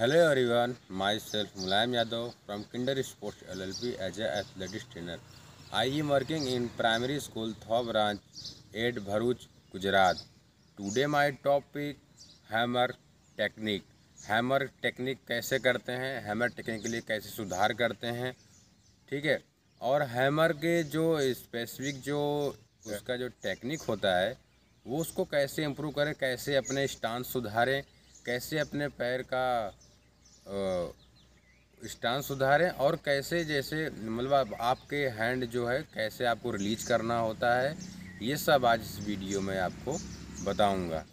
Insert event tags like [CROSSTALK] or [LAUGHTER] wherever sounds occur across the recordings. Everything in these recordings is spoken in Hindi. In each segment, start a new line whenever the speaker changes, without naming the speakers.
Hello everyone my self Mulayam Yadav from Kinder Sports L L P as a athletics trainer I am working in primary school thaw branch at Bharuch Gujarat today my topic hammer technique hammer technique कैसे करते हैं? हैमर टेक्निक के लिए कैसे सुधार करते हैं? ठीक है? और हैमर के जो स्पेसिफिक जो उसका जो टेक्निक होता है, वो उसको कैसे इम्प्रूव करें? कैसे अपने स्टांस सुधारें? कैसे अपने पैर का स्टांस सुधारें और कैसे जैसे मतलब आपके हैंड जो है, कैसे आपको रिलीज़ करना होता है, ये सब आज इस वीडियो में आपको बताऊँगा।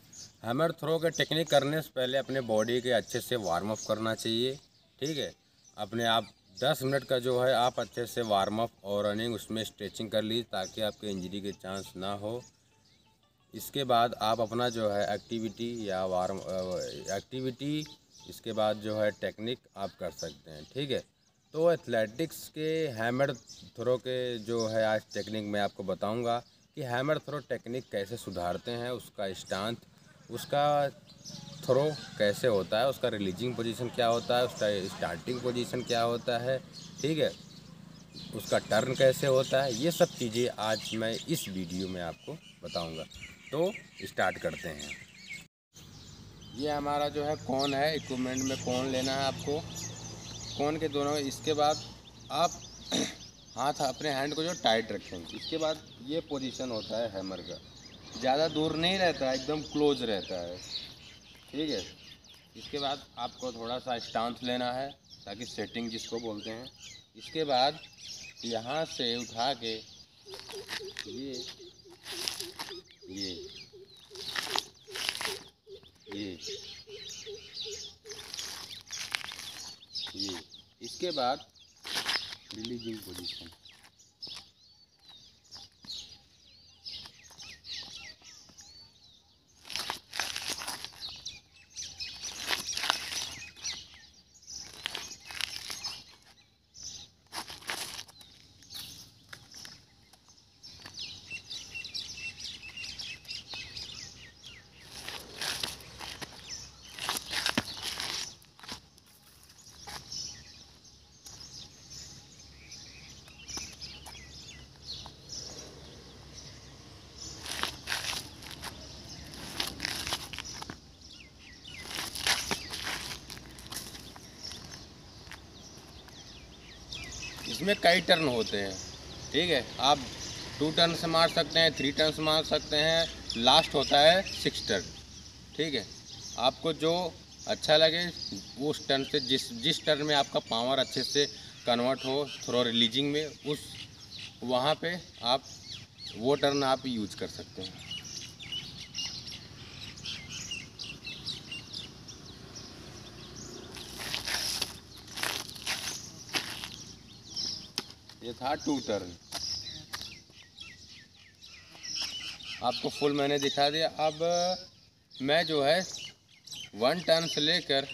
हैमर थ्रो के टेक्निक करने से पहले अपने बॉडी के अच्छे से वार्म अप करना चाहिए, ठीक है? अपने आप 10 मिनट का जो है, आप अच्छे से वार्म अप और रनिंग उसमें स्ट्रेचिंग कर लीजिए ताकि आपके इंजरी के चांस ना हो। इसके बाद आप अपना जो है, एक्टिविटी या वार्म एक्टिविटी इसके बाद जो है टेक्निक आप कर सकते हैं, ठीक है? तो एथलेटिक्स के हैमर थ्रो के जो है आज टेक्निक मैं आपको बताऊँगा कि हैमर थ्रो टेक्निक कैसे सुधारते हैं, उसका स्टांत, उसका थ्रो कैसे होता है, उसका रिलीजिंग पोजीशन क्या होता है, उसका स्टार्टिंग पोजीशन क्या होता है, ठीक है? उसका टर्न कैसे होता है, ये सब चीज़ें आज मैं इस वीडियो में आपको बताऊँगा। तो स्टार्ट करते हैं। ये हमारा जो है कौन है? इक्विपमेंट में कौन लेना है आपको? कौन के दोनों? इसके बाद आप [CLEARS THROAT] हाथ अपने हैंड को जो टाइट रखेंगे। इसके बाद ये पोजीशन होता है हैमर का। ज़्यादा दूर नहीं रहता है एकदम क्लोज रहता है। ठीक है? इसके बाद आपको थोड़ा सा स्टांस लेना है, ताकि सेटिंग जिसको बोलते हैं। इसके बाद यहाँ से उठा के ये ये ये इसके बाद रिलीजिंग पोजीशन इसमें कई टर्न होते हैं, ठीक है? आप टू टर्न से मार सकते हैं थ्री टर्न से मार सकते हैं लास्ट होता है सिक्स टर्न ठीक है? आपको जो अच्छा लगे, उस टर्न से जिस जिस टर्न में आपका पावर अच्छे से कन्वर्ट हो थ्रो रिलीजिंग में, उस, वहाँ पे आप वो टर्न आप यूज़ कर सकते हैं। ये था टू टर्न। आपको फुल मैंने दिखा दिया। अब मैं जो है वन टर्न से लेकर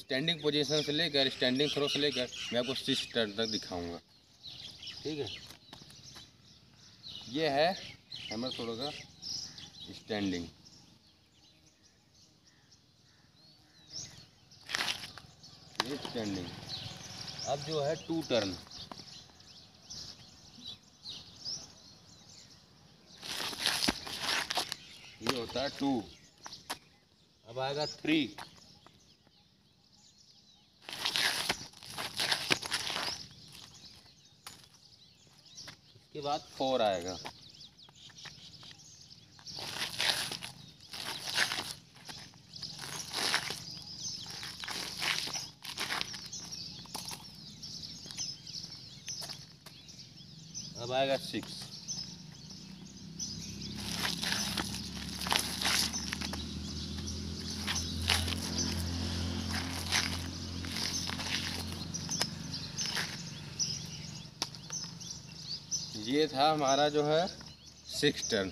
स्टैंडिंग पोजीशन से लेकर स्टैंडिंग थ्रो से लेकर, मैं आपको सिक्स टर्न तक दिखाऊँगा। ठीक है? ये है हैमर थ्रो का स्टैंडिंग स्टैंडिंग अब जो है टू टर्न। ये होता है टू। अब आएगा थ्री। इसके बाद फोर आएगा। अब आएगा सिक्स ये था हमारा जो है सिक्स टर्न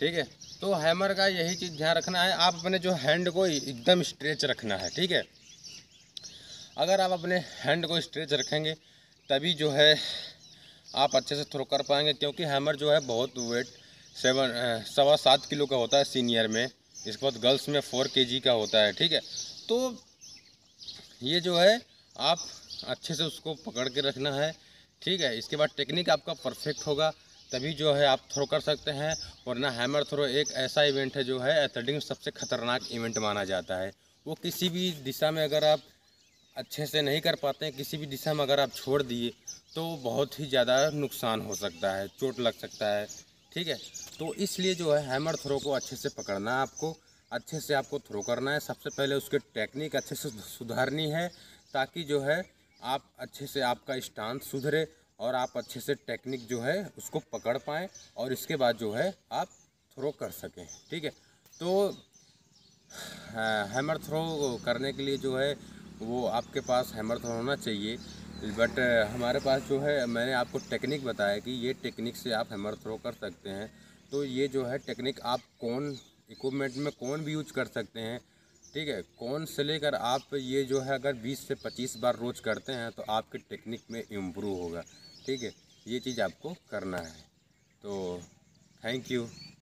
ठीक है? तो हैमर का यही चीज़ ध्यान रखना है। आप अपने जो हैंड को एकदम स्ट्रेच रखना है, ठीक है? अगर आप अपने हैंड को स्ट्रेच रखेंगे, तभी जो है आप अच्छे से थ्रो कर पाएँगे क्योंकि हैमर जो है बहुत वेट सेवन सवा सात किलो का होता है सीनियर में। इसके बाद गर्ल्स में फोर के का होता है, ठीक है? तो ये जो है, आप अच्छे से उसको पकड़ के रखना है, ठीक है? इसके बाद टेक्निक आपका परफेक्ट होगा, तभी जो है आप थ्रो कर सकते हैं, वरना हैमर थ्रो एक ऐसा इवेंट है जो है एथलेटिक में सबसे ख़तरनाक इवेंट माना जाता है। वो किसी भी दिशा में अगर आप अच्छे से नहीं कर पाते हैं, किसी भी दिशा में अगर आप छोड़ दिए तो बहुत ही ज़्यादा नुकसान हो सकता है, चोट लग सकता है, ठीक है? तो इसलिए जो है हैमर थ्रो को अच्छे से पकड़ना है आपको, अच्छे से आपको थ्रो करना है। सबसे पहले उसके टेक्निक अच्छे से सुधारनी है, ताकि जो है, आप अच्छे से आपका स्टांस सुधरे और आप अच्छे से टेक्निक जो है, उसको पकड़ पाएँ और इसके बाद जो है, आप थ्रो कर सकें, ठीक है? तो हैमर थ्रो करने के लिए जो है वो आपके पास हैमर थ्रो होना चाहिए। बट हमारे पास जो है, मैंने आपको टेक्निक बताया कि ये टेक्निक से आप हैमर थ्रो कर सकते हैं। तो ये जो है टेक्निक आप कौन इक्विपमेंट में कौन भी यूज़ कर सकते हैं, ठीक है? कौन से लेकर आप ये जो है अगर 20 से 25 बार रोज करते हैं तो आपके टेक्निक में इम्प्रूव होगा, ठीक है? ये चीज़ आपको करना है। तो थैंक यू।